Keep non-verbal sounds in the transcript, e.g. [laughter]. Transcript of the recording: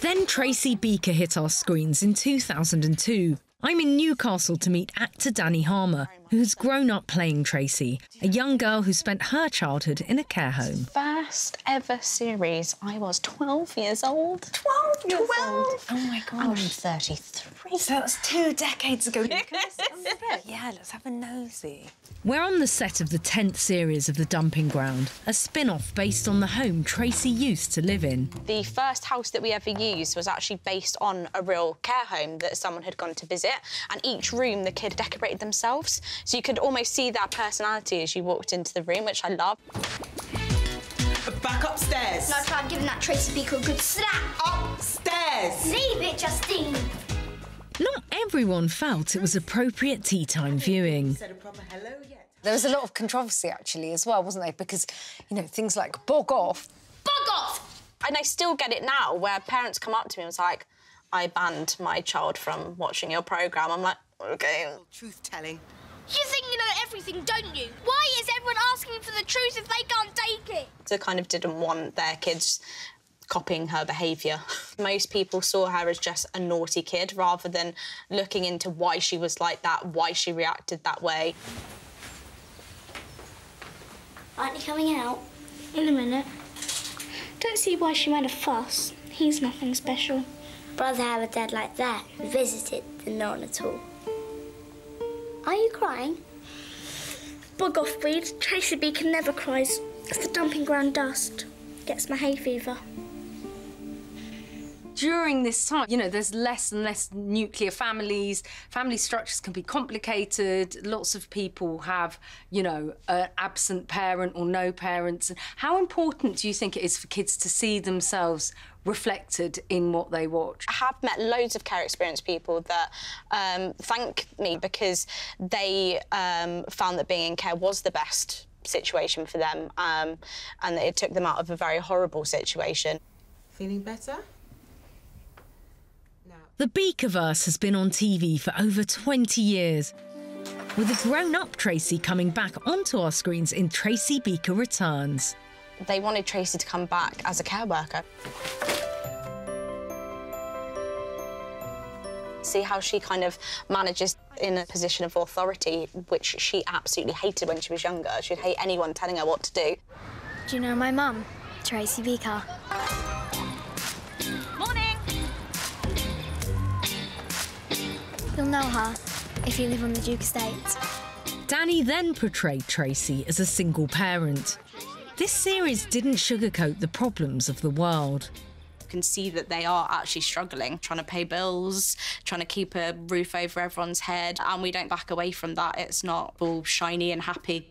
Then Tracy Beaker hit our screens in 2002. I'm in Newcastle to meet actor Dani Harmer, who's grown up playing Tracy, a young girl who spent her childhood in a care home. First ever series, I was 12 years old. 12 years 12? old? Oh my gosh. I'm 33. So that's two decades ago. [laughs] yeah, let's have a nosy. We're on the set of the 10th series of The Dumping Ground, a spin off based on the home Tracy used to live in. The first house that we ever used was actually based on a real care home that someone had gone to visit, and each room the kid decorated themselves. So you could almost see their personality as you walked into the room, which I love. Back upstairs. No, try giving that Tracy Beaker a good slap. Upstairs. Leave it, Justine. Not everyone felt it was appropriate tea time viewing. There was a lot of controversy actually as well, wasn't there? Because, you know, things like bog off. Bog off! And I still get it now where parents come up to me and was like, I banned my child from watching your programme. I'm like, OK. Truth telling. You think you know everything, don't you? Why is everyone asking for the truth if they can't take it? They kind of didn't want their kids copying her behaviour. [laughs] Most people saw her as just a naughty kid rather than looking into why she was like that, why she reacted that way. Aren't you coming out? In a minute. Don't see why she made a fuss. He's nothing special. Brother have a dad like that who visited the none at all. Are you crying? Bug off, Breed. Tracy Beaker never cries. It's the dumping ground dust. Gets my hay fever during this time, you know, there's less and less nuclear families. Family structures can be complicated. Lots of people have, you know, an absent parent or no parents. How important do you think it is for kids to see themselves reflected in what they watch? I have met loads of care experienced people that um, thank me because they um, found that being in care was the best situation for them um, and that it took them out of a very horrible situation. Feeling better? The Beakerverse has been on TV for over 20 years, with a grown up Tracy coming back onto our screens in Tracy Beaker Returns. They wanted Tracy to come back as a care worker. See how she kind of manages in a position of authority, which she absolutely hated when she was younger. She'd hate anyone telling her what to do. Do you know my mum, Tracy Beaker? You'll know her if you live on the Duke estate. Dani then portrayed Tracy as a single parent. This series didn't sugarcoat the problems of the world. You can see that they are actually struggling, trying to pay bills, trying to keep a roof over everyone's head, and we don't back away from that. It's not all shiny and happy.